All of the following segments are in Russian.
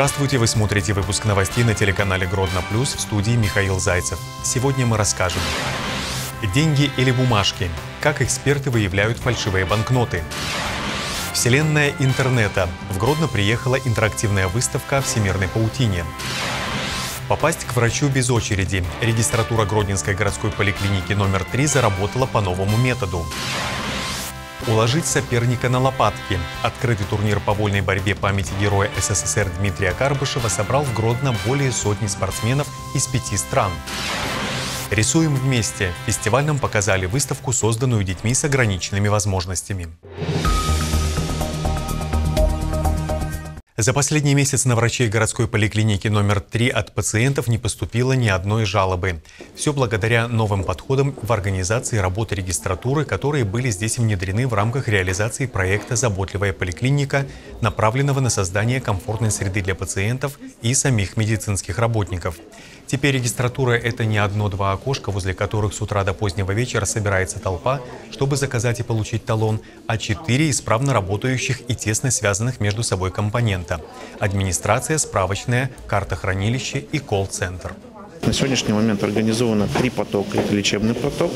Здравствуйте, вы смотрите выпуск новостей на телеканале Гродно Плюс в студии Михаил Зайцев. Сегодня мы расскажем. Деньги или бумажки? Как эксперты выявляют фальшивые банкноты? Вселенная интернета. В Гродно приехала интерактивная выставка о всемирной паутине. Попасть к врачу без очереди. Регистратура Гродненской городской поликлиники номер 3 заработала по новому методу. Уложить соперника на лопатки. Открытый турнир по вольной борьбе памяти героя СССР Дмитрия Карбышева собрал в Гродно более сотни спортсменов из пяти стран. Рисуем вместе. В фестивальном показали выставку, созданную детьми с ограниченными возможностями. За последний месяц на врачей городской поликлиники номер 3 от пациентов не поступило ни одной жалобы. Все благодаря новым подходам в организации работы регистратуры, которые были здесь внедрены в рамках реализации проекта «Заботливая поликлиника», направленного на создание комфортной среды для пациентов и самих медицинских работников. Теперь регистратура – это не одно-два окошка, возле которых с утра до позднего вечера собирается толпа, чтобы заказать и получить талон, а четыре исправно работающих и тесно связанных между собой компонента – администрация, справочная, карта хранилища и колл-центр. На сегодняшний момент организовано три потока. Это лечебный поток,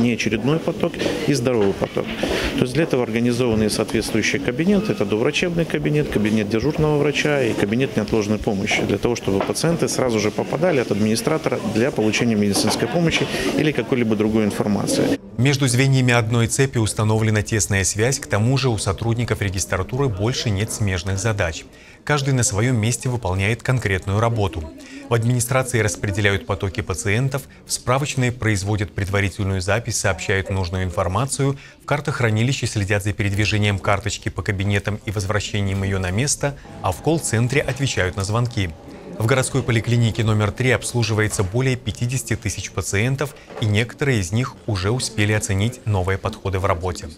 неочередной поток и здоровый поток. То есть для этого организованы соответствующие кабинеты. Это доврачебный кабинет, кабинет дежурного врача и кабинет неотложной помощи. Для того, чтобы пациенты сразу же попадали от администратора для получения медицинской помощи или какой-либо другой информации. Между звеньями одной цепи установлена тесная связь, к тому же у сотрудников регистратуры больше нет смежных задач. Каждый на своем месте выполняет конкретную работу. В администрации распределяют потоки пациентов, в справочной производят предварительную запись, сообщают нужную информацию, в картохранилище следят за передвижением карточки по кабинетам и возвращением ее на место, а в колл-центре отвечают на звонки. В городской поликлинике номер 3 обслуживается более 50 тысяч пациентов, и некоторые из них уже успели оценить новые подходы в работе.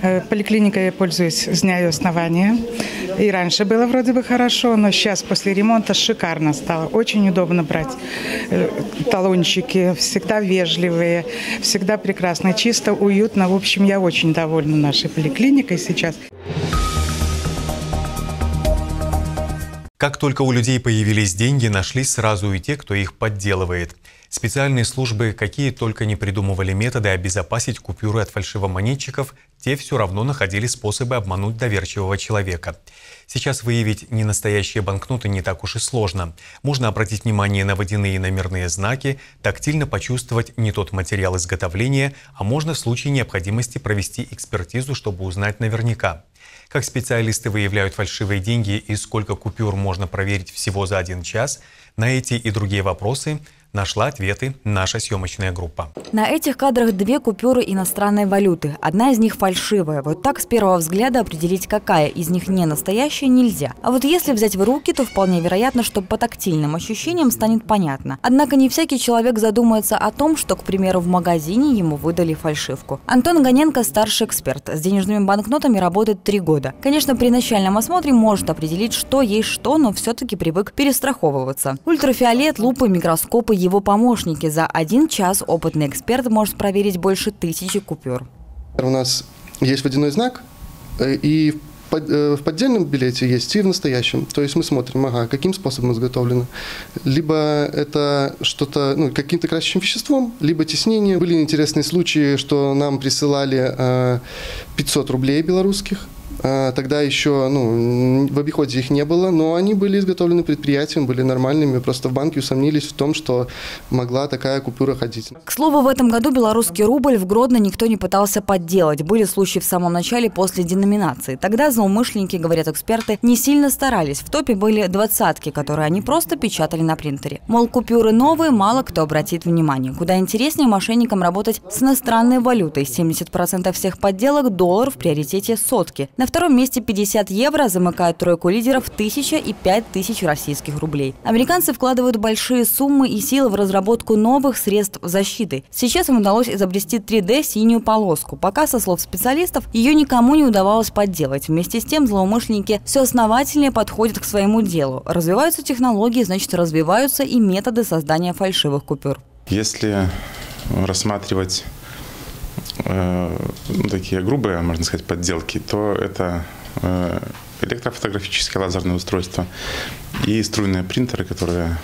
Э, поликлиникой я пользуюсь с дня ее основания. И раньше было вроде бы хорошо, но сейчас после ремонта шикарно стало. Очень удобно брать э, талончики, всегда вежливые, всегда прекрасно, чисто, уютно. В общем, я очень довольна нашей поликлиникой сейчас. Как только у людей появились деньги, нашлись сразу и те, кто их подделывает. Специальные службы, какие только не придумывали методы обезопасить купюры от фальшивомонетчиков, те все равно находили способы обмануть доверчивого человека. Сейчас выявить ненастоящие банкноты не так уж и сложно. Можно обратить внимание на водяные номерные знаки, тактильно почувствовать не тот материал изготовления, а можно в случае необходимости провести экспертизу, чтобы узнать наверняка. Как специалисты выявляют фальшивые деньги и сколько купюр можно проверить всего за один час, на эти и другие вопросы – нашла ответы наша съемочная группа. На этих кадрах две купюры иностранной валюты. Одна из них фальшивая. Вот так с первого взгляда определить, какая из них не настоящая, нельзя. А вот если взять в руки, то вполне вероятно, что по тактильным ощущениям станет понятно. Однако не всякий человек задумается о том, что, к примеру, в магазине ему выдали фальшивку. Антон Гоненко – старший эксперт. С денежными банкнотами работает три года. Конечно, при начальном осмотре может определить, что есть что, но все-таки привык перестраховываться. Ультрафиолет, лупы, микроскопы, его помощники. За один час опытный эксперт может проверить больше тысячи купюр. У нас есть водяной знак, э, и э, в поддельном билете есть и в настоящем. То есть мы смотрим, ага, каким способом изготовлено. Либо это что-то, ну, каким-то красящим веществом, либо теснение. Были интересные случаи, что нам присылали 500 э, рублей белорусских, тогда еще ну, в обиходе их не было, но они были изготовлены предприятием, были нормальными. Просто в банке усомнились в том, что могла такая купюра ходить. К слову, в этом году белорусский рубль в Гродно никто не пытался подделать. Были случаи в самом начале после деноминации. Тогда злоумышленники, говорят эксперты, не сильно старались. В топе были двадцатки, которые они просто печатали на принтере. Мол, купюры новые, мало кто обратит внимание. Куда интереснее мошенникам работать с иностранной валютой. 70% всех подделок – доллар в приоритете сотки. На втором месте 50 евро замыкают тройку лидеров 1000 и 5000 российских рублей. Американцы вкладывают большие суммы и силы в разработку новых средств защиты. Сейчас им удалось изобрести 3D-синюю полоску. Пока, со слов специалистов, ее никому не удавалось подделать. Вместе с тем злоумышленники все основательнее подходят к своему делу. Развиваются технологии, значит развиваются и методы создания фальшивых купюр. Если рассматривать такие грубые, можно сказать, подделки, то это э, электрофотографические лазерные устройства и струйные принтеры, которые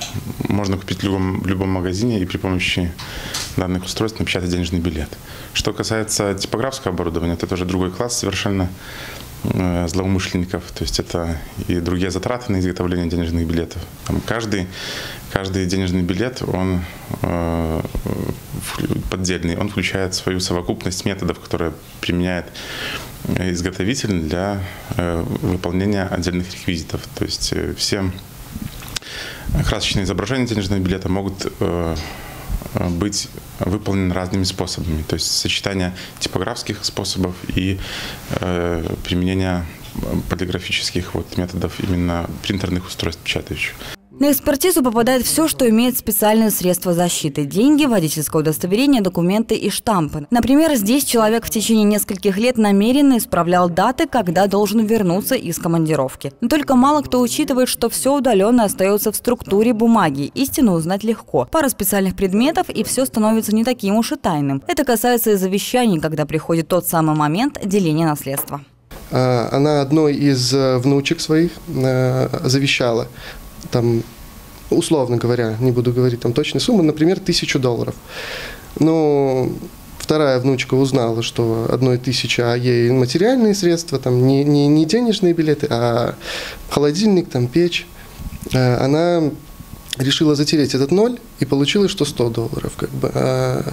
можно купить в любом, в любом магазине и при помощи данных устройств напечатать денежный билет. Что касается типографского оборудования, это тоже другой класс совершенно э, злоумышленников, то есть это и другие затраты на изготовление денежных билетов. Там каждый, каждый денежный билет, он э, поддельный, он включает свою совокупность методов, которые применяет изготовитель для э, выполнения отдельных реквизитов. То есть э, все красочные изображения денежного билета могут э, быть выполнены разными способами. То есть сочетание типографских способов и применение полиграфических вот методов именно принтерных устройств печатающих. На экспертизу попадает все, что имеет специальные средства защиты. Деньги, водительское удостоверение, документы и штампы. Например, здесь человек в течение нескольких лет намеренно исправлял даты, когда должен вернуться из командировки. Но только мало кто учитывает, что все удаленно остается в структуре бумаги. Истину узнать легко. Пара специальных предметов, и все становится не таким уж и тайным. Это касается и завещаний, когда приходит тот самый момент деления наследства. А, она одной из э, внучек своих э, завещала там, условно говоря, не буду говорить там точной суммы, например, тысячу долларов. Но вторая внучка узнала, что одной тысячи, а ей материальные средства, там не, не, не денежные билеты, а холодильник, там печь. Э, она решила затереть этот ноль, и получилось, что 100 долларов. Как бы. А,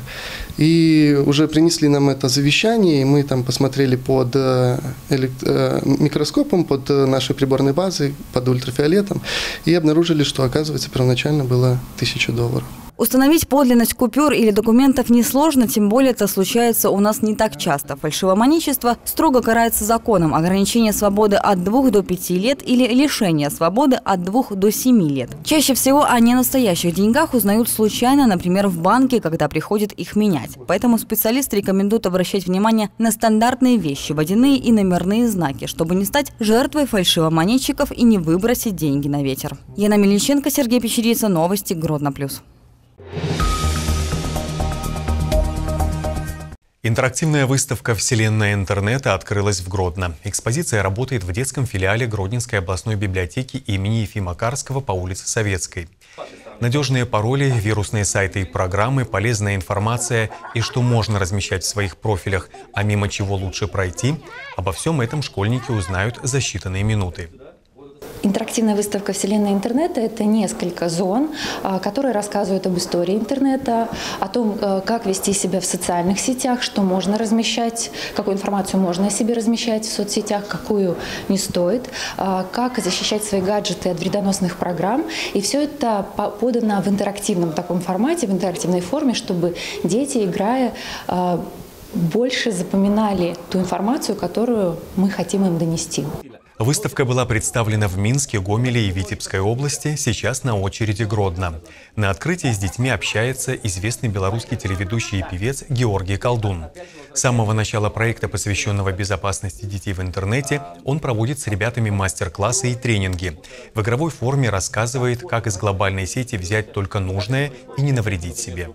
и уже принесли нам это завещание, и мы там посмотрели под э, э, микроскопом, под нашей приборной базой, под ультрафиолетом, и обнаружили, что, оказывается, первоначально было 1000 долларов. Установить подлинность купюр или документов несложно, тем более это случается у нас не так часто. Фальшивомоничество строго карается законом. Ограничение свободы от 2 до 5 лет или лишение свободы от 2 до 7 лет. Чаще всего о ненастоящих деньгах узнают случайно, например, в банке, когда приходит их менять. Поэтому специалисты рекомендуют обращать внимание на стандартные вещи, водяные и номерные знаки, чтобы не стать жертвой фальшивомонетчиков и не выбросить деньги на ветер. Яна Мельниченко, Сергей Печерица, Новости Гродно Плюс. Интерактивная выставка «Вселенная интернета» открылась в Гродно. Экспозиция работает в детском филиале Гродненской областной библиотеки имени Ефима Карского по улице Советской. Надежные пароли, вирусные сайты и программы, полезная информация и что можно размещать в своих профилях, а мимо чего лучше пройти – обо всем этом школьники узнают за считанные минуты. Интерактивная выставка «Вселенная интернета» — это несколько зон, а, которые рассказывают об истории интернета, о том, э, как вести себя в социальных сетях, что можно размещать, какую информацию можно о себе размещать в соцсетях, какую не стоит, а, как защищать свои гаджеты от вредоносных программ. И все это подано в интерактивном таком формате, в интерактивной форме, чтобы дети, играя, а, больше запоминали ту информацию, которую мы хотим им донести. Выставка была представлена в Минске, Гомеле и Витебской области, сейчас на очереди Гродно. На открытии с детьми общается известный белорусский телеведущий и певец Георгий Колдун. С самого начала проекта, посвященного безопасности детей в интернете, он проводит с ребятами мастер-классы и тренинги. В игровой форме рассказывает, как из глобальной сети взять только нужное и не навредить себе.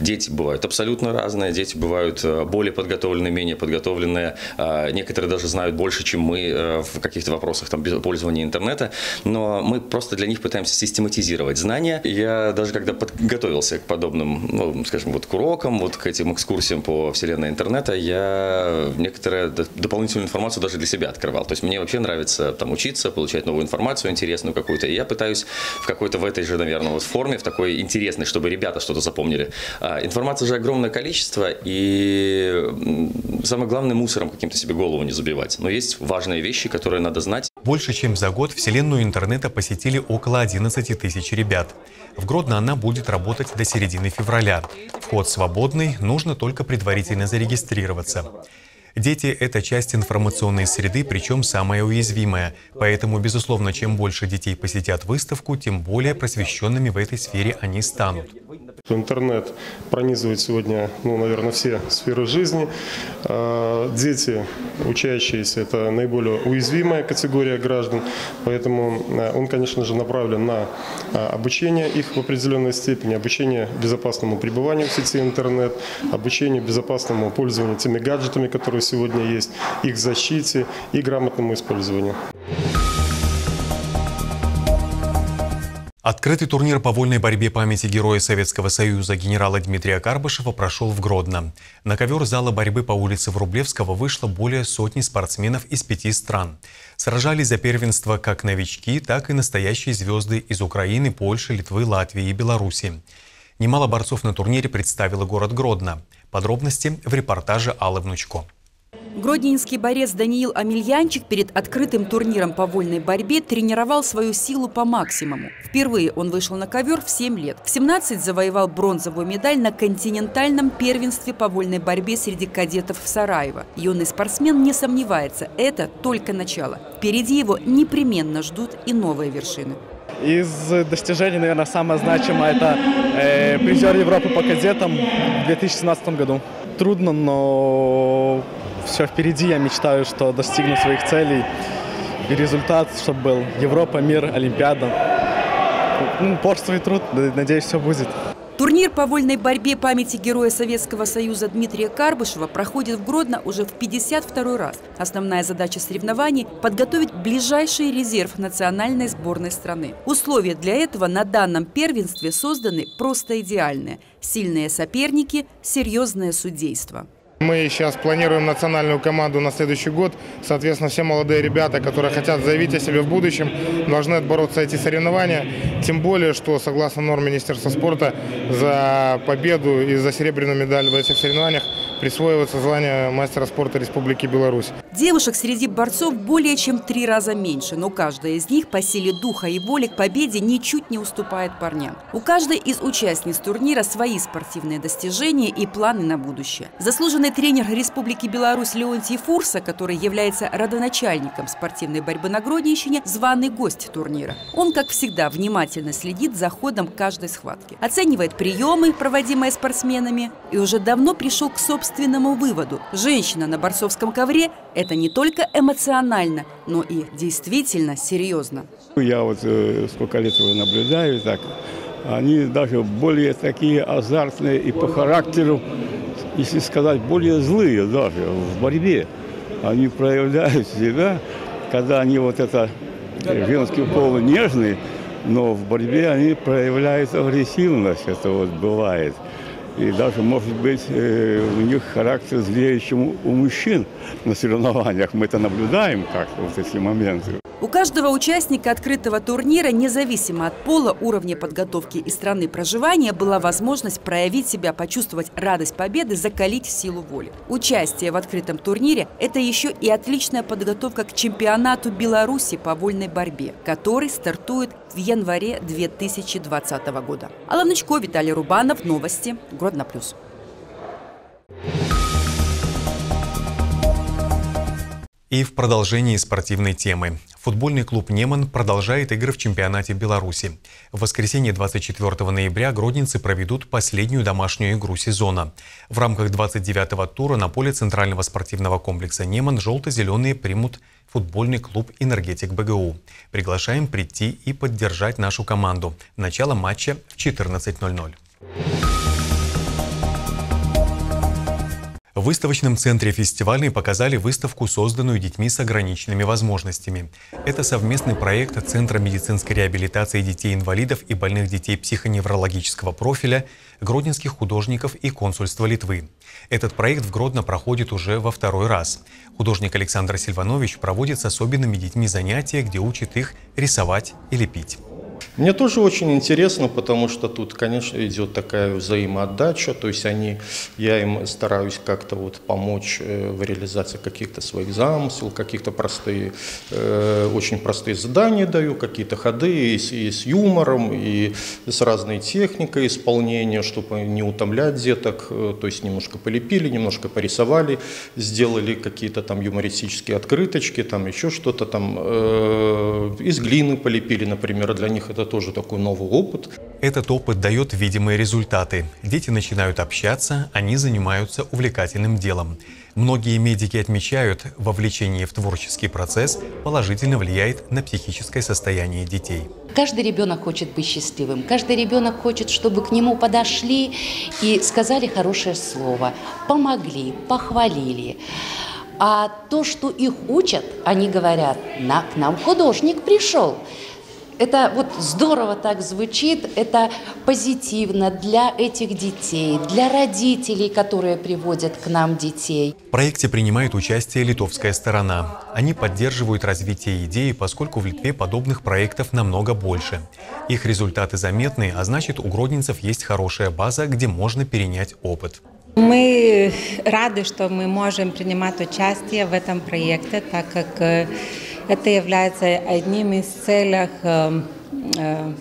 Дети бывают абсолютно разные, дети бывают э, более подготовленные, менее подготовленные, а, некоторые даже знают больше, чем мы э, в вопросах там, пользования интернета, но мы просто для них пытаемся систематизировать знания. Я даже когда подготовился к подобным, ну, скажем, вот к урокам, вот к этим экскурсиям по вселенной интернета, я некоторую дополнительную информацию даже для себя открывал. То есть мне вообще нравится там учиться, получать новую информацию интересную какую-то, и я пытаюсь в какой-то в этой же, наверное, вот форме, в такой интересной, чтобы ребята что-то запомнили, а, информации же огромное количество, и самое главное, мусором каким-то себе голову не забивать. Но есть важные вещи, которые надо знать. Больше чем за год вселенную интернета посетили около 11 тысяч ребят. В Гродно она будет работать до середины февраля. Вход свободный, нужно только предварительно зарегистрироваться. Дети – это часть информационной среды, причем самая уязвимая. Поэтому, безусловно, чем больше детей посетят выставку, тем более просвещенными в этой сфере они станут. Интернет пронизывает сегодня, ну, наверное, все сферы жизни. А, дети, учащиеся, это наиболее уязвимая категория граждан, поэтому а, он, конечно же, направлен на а, обучение их в определенной степени, обучение безопасному пребыванию в сети интернет, обучение безопасному пользованию теми гаджетами, которые сегодня есть, их защите и грамотному использованию. Открытый турнир по вольной борьбе памяти Героя Советского Союза генерала Дмитрия Карбышева прошел в Гродно. На ковер зала борьбы по улице Врублевского вышло более сотни спортсменов из пяти стран. Сражались за первенство как новички, так и настоящие звезды из Украины, Польши, Литвы, Латвии и Беларуси. Немало борцов на турнире представила город Гродно. Подробности в репортаже Аллы Внучко. Гродненский борец Даниил Амельянчик перед открытым турниром по вольной борьбе тренировал свою силу по максимуму. Впервые он вышел на ковер в 7 лет. В 17 завоевал бронзовую медаль на континентальном первенстве по вольной борьбе среди кадетов в Сараево. Юный спортсмен не сомневается, это только начало. Впереди его непременно ждут и новые вершины. Из достижений, наверное, самое значимое – это э, призер Европы по кадетам в 2017 году. Трудно, но все впереди. Я мечтаю, что достигну своих целей. И результат, чтобы был Европа, мир, Олимпиада. Ну, упорство и труд. Надеюсь, все будет. Турнир по вольной борьбе памяти Героя Советского Союза Дмитрия Карбышева проходит в Гродно уже в 52 раз. Основная задача соревнований – подготовить ближайший резерв национальной сборной страны. Условия для этого на данном первенстве созданы просто идеальные. Сильные соперники, серьезное судейство. Мы сейчас планируем национальную команду на следующий год. Соответственно, все молодые ребята, которые хотят заявить о себе в будущем, должны отбороться эти соревнования. Тем более, что согласно норм Министерства спорта за победу и за серебряную медаль в этих соревнованиях присвоивается звание мастера спорта Республики Беларусь. Девушек среди борцов более чем три раза меньше, но каждая из них по силе духа и воли к победе ничуть не уступает парням. У каждой из участниц турнира свои спортивные достижения и планы на будущее. Заслуженный тренер Республики Беларусь Леонтий Фурса, который является родоначальником спортивной борьбы на Гродненщине, званый гость турнира. Он, как всегда, внимательно следит за ходом каждой схватки, оценивает приемы, проводимые спортсменами, и уже давно пришел к собственному выводу. Женщина на борцовском ковре – это не только эмоционально, но и действительно серьезно. Я вот э, сколько лет уже наблюдаю так, они даже более такие азартные и по характеру, если сказать, более злые даже в борьбе. Они проявляют себя, когда они вот это э, женский пол нежный, но в борьбе они проявляют агрессивность, это вот бывает. И даже, может быть, э, у них характер злее, чем у мужчин на соревнованиях. Мы это наблюдаем как-то, вот эти моменты. У каждого участника открытого турнира, независимо от пола, уровня подготовки и страны проживания, была возможность проявить себя, почувствовать радость победы, закалить силу воли. Участие в открытом турнире – это еще и отличная подготовка к чемпионату Беларуси по вольной борьбе, который стартует в январе 2020 года. Алла Нычко, Виталий Рубанов, Новости, Гродно Плюс. И в продолжении спортивной темы. Футбольный клуб «Неман» продолжает игры в чемпионате Беларуси. В воскресенье 24 ноября гродненцы проведут последнюю домашнюю игру сезона. В рамках 29-го тура на поле Центрального спортивного комплекса «Неман» желто-зеленые примут футбольный клуб «Энергетик БГУ». Приглашаем прийти и поддержать нашу команду. Начало матча в 14.00. В выставочном центре фестивальной показали выставку, созданную детьми с ограниченными возможностями. Это совместный проект Центра медицинской реабилитации детей-инвалидов и больных детей психоневрологического профиля, гродненских художников и консульства Литвы. Этот проект в Гродно проходит уже во второй раз. Художник Александр Сильванович проводит с особенными детьми занятия, где учит их рисовать и лепить. Мне тоже очень интересно, потому что тут, конечно, идет такая взаимоотдача, то есть они, я им стараюсь как-то вот помочь э, в реализации каких-то своих замыслов, каких-то простые, э, очень простые задания даю, какие-то ходы и с, и с юмором, и с разной техникой исполнения, чтобы не утомлять деток, э, то есть немножко полепили, немножко порисовали, сделали какие-то там юмористические открыточки, там еще что-то там, из глины полепили, например, для них это это тоже такой новый опыт. Этот опыт дает видимые результаты. Дети начинают общаться, они занимаются увлекательным делом. Многие медики отмечают, вовлечение в творческий процесс положительно влияет на психическое состояние детей. Каждый ребенок хочет быть счастливым, каждый ребенок хочет, чтобы к нему подошли и сказали хорошее слово, помогли, похвалили. А то, что их учат, они говорят, на, к нам художник пришел. Это вот здорово так звучит, это позитивно для этих детей, для родителей, которые приводят к нам детей. В проекте принимает участие литовская сторона. Они поддерживают развитие идеи, поскольку в Литве подобных проектов намного больше. Их результаты заметны, а значит у гродненцев есть хорошая база, где можно перенять опыт. Мы рады, что мы можем принимать участие в этом проекте, так как э, это является одним из целей э, э,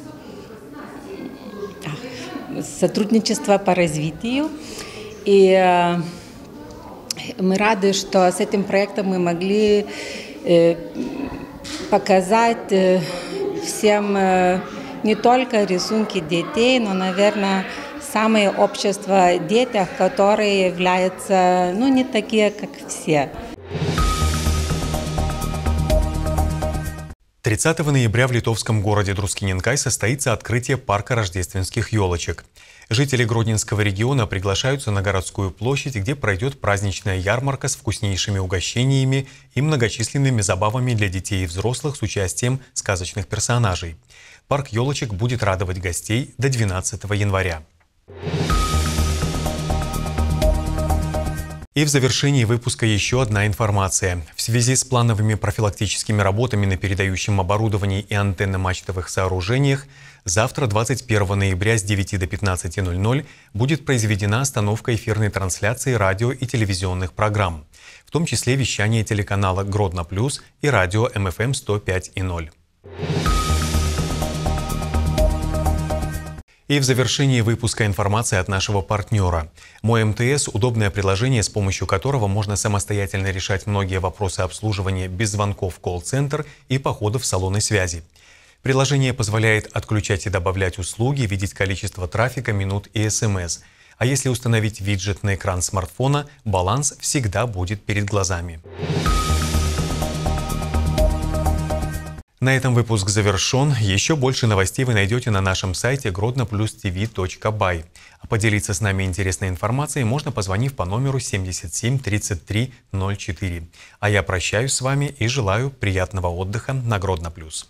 сотрудничества по развитию. И э, мы рады, что с этим проектом мы могли показать всем не только рисунки детей, но, наверное, самое общество детях, которые являются, ну, не такие, как все. 30 ноября в литовском городе Друскиненкай состоится открытие парка рождественских елочек. Жители Гродненского региона приглашаются на городскую площадь, где пройдет праздничная ярмарка с вкуснейшими угощениями и многочисленными забавами для детей и взрослых с участием сказочных персонажей. Парк елочек будет радовать гостей до 12 января. И в завершении выпуска еще одна информация. В связи с плановыми профилактическими работами на передающем оборудовании и антенно-мачтовых сооружениях завтра, 21 ноября с 9 до 15.00 будет произведена остановка эфирной трансляции радио и телевизионных программ, в том числе вещание телеканала «Гродно плюс» и радио МФМ 105.0. И в завершении выпуска информация от нашего партнера. Мой МТС – удобное приложение, с помощью которого можно самостоятельно решать многие вопросы обслуживания без звонков в колл-центр и походов в салоны связи. Приложение позволяет отключать и добавлять услуги, видеть количество трафика, минут и СМС. А если установить виджет на экран смартфона, баланс всегда будет перед глазами. На этом выпуск завершен. Еще больше новостей вы найдете на нашем сайте grodnoplustv.by. А поделиться с нами интересной информацией можно, позвонив по номеру 77 33 04. А я прощаюсь с вами и желаю приятного отдыха на Гродно Плюс.